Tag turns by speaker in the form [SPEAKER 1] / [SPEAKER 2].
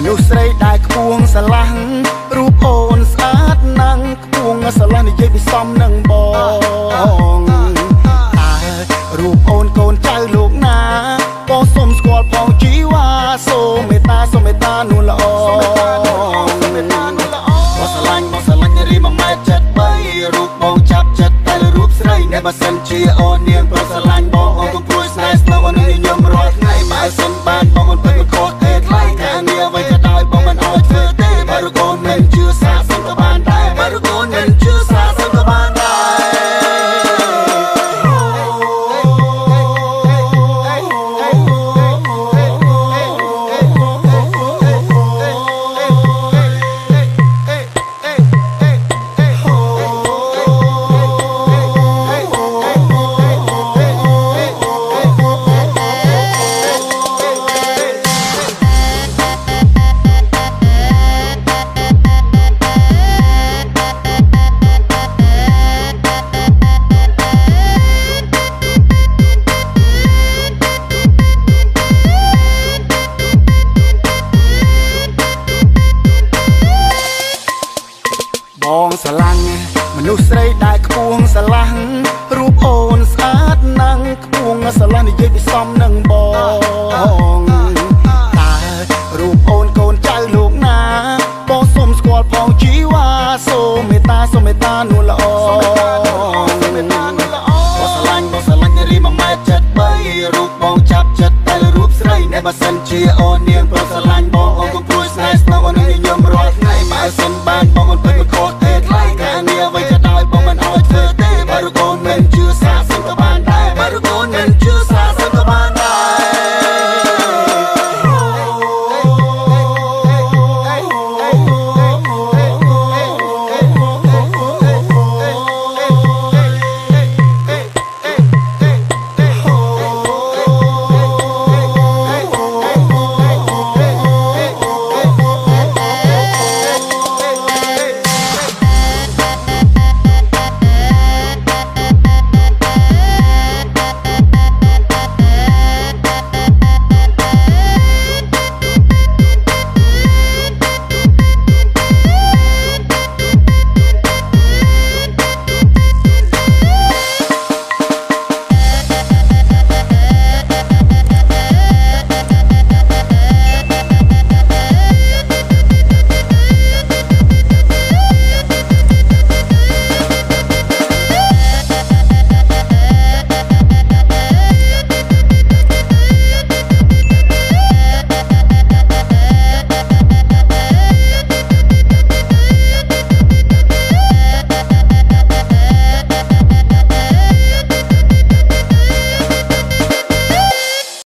[SPEAKER 1] មនុស្សស្រីដែលខ្ពងស្រឡាំងរូបអូនស្អាតណាស់ខ្ពងស្រឡាំងនិយាយពីសំនឹងបងតើរូបអូនកូនចៅលោកណាបងសូមស្គាល់ផងជីវ៉ាសូមមេត្តាសូមមេត្តានួនល្អសូមមេត្តានួនល្អបងស្រឡាញ់បងស្រឡាញ់នារី1.73រូបបងចាប់ចិត្តតែរូបស្រីអ្នកបើសិនជាអូននាងប្រស្រឡាញ់ បងស្រឡាញ់មនុស្សស្រីដែលខ្ពស់ស្រឡះរូបអូនស្អាតណាស់ខ្ពស់ស្រឡះនិយាយពីសំនឹងបងតើរូបអូនកូនចៅលោកណាបងសុំស្គាល់ផងជីវ៉ាសូមមេត្តាសូមមេត្តានួនល្អបងស្រឡាញ់បងស្រឡាញ់រីមួយម៉ែត្រចិត្ត3រូបបងចាប់ចិត្តតែរូបស្រីណែបើសិនជាអូននាងប្រស្រឡាញ់បងអូនកំពុ